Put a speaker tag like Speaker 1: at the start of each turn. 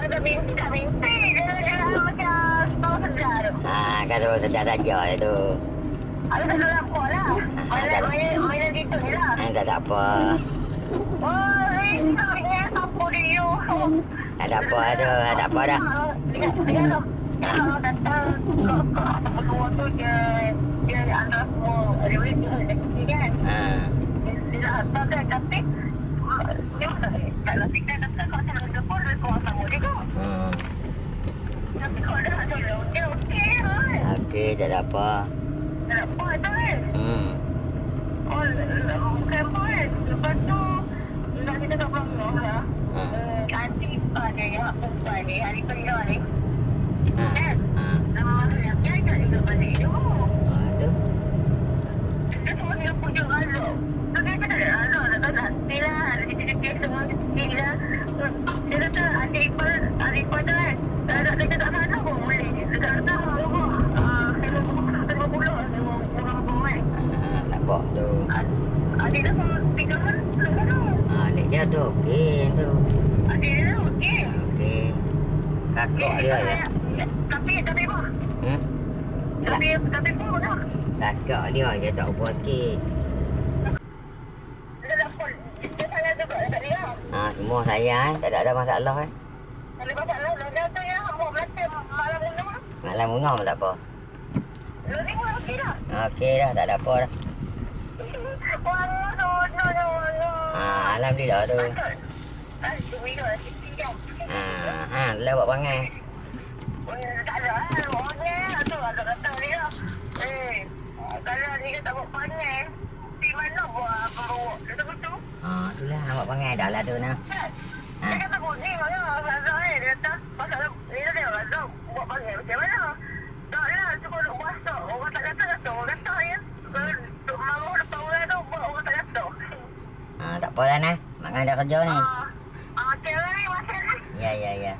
Speaker 1: Tak mimpi, tak mimpi. Dia dia macam tahu sejar tu.
Speaker 2: Ha, kata sedar saja itu.
Speaker 1: Ada tak dalam kuat lah. Mainan, mainan, mainan gitu je lah.
Speaker 2: Ha, tak ada apa.
Speaker 1: Oh, apa dia?
Speaker 2: Tak ada apa tu, tak ada apa dah.
Speaker 1: Dia, dia tu. Ke apa semua tu dia dia antara semua rewet dia dia kan.
Speaker 2: Ha.
Speaker 1: Dia dah hantar kan tapi uh, dia kalau kita datang kat sana dia pun dia kawan sama juga.
Speaker 2: Hmm.
Speaker 1: Tapi kalau dah tolong dia okey kan.
Speaker 2: Okey, tak ada apa.
Speaker 1: Tak ada apa tu kan.
Speaker 2: Hmm.
Speaker 1: Oh, bukan apa kan. Lepas tu nak kita kat belakang lah.
Speaker 2: Ha.
Speaker 1: Eh, Nanti ada yang perempuan ni hari kerja ni. Kan?
Speaker 2: Ha.
Speaker 1: Nama dia dia tak juga balik tu.
Speaker 2: Ha, tu.
Speaker 1: Dia semua dia pujuk razak. Tu dia kata razak tak tahu nanti lah. Ada cerita-cerita semua mesti lah. Dia kata adik ipar, adik ipar tu kan. Razak dia kata sana pun boleh. Dekat atas rumah. Ah, saya mau saya mau pulang. Saya mau pulang rumah kan.
Speaker 2: Tak apa tu.
Speaker 1: Adik dia pun tiga. Belum tu.
Speaker 2: Adik dia tu okey tu.
Speaker 1: Adik dia tu okey.
Speaker 2: Okey. Kakak dia je.
Speaker 1: Tapi, tapi apa?
Speaker 2: Hmm? Tak.
Speaker 1: Tapi, tapi apa tak?
Speaker 2: Kakak dia je tak apa sikit.
Speaker 1: Dia dah pun. Dia sayang juga dekat dia.
Speaker 2: Ha, semua sayang, tak ada, ada masalah eh.
Speaker 1: Ada masalah. Dia tu yang mau belanja malam mah.
Speaker 2: Malam bunga pun tak apa.
Speaker 1: Dah.
Speaker 2: Okey dah, tak ada apa dah. Ha, Alhamdulillah tu.
Speaker 1: Ah, tu.
Speaker 2: Ha, dah buat pangai.
Speaker 1: Oh, tak ada lah. Orangnya tu ada kata dia. Eh, kalau dia tak buat panggil, di mana buat pembawa? Dia betul.
Speaker 2: Ha, itulah buat pangai dah lah tu nah.
Speaker 1: Dia kata bunyi mana Razak ni Dia kata Pasal Dia kata Razak Buat panggil macam mana Tak lah Cuba duk masak Orang tak kata kata Orang kata ya Kalau duk maruh depan orang tu Buat orang tak kata
Speaker 2: Apa lah nah. Mak ada kerja ni.
Speaker 1: Ah, ah, Okey Masih ni
Speaker 2: Ya, ya, ya.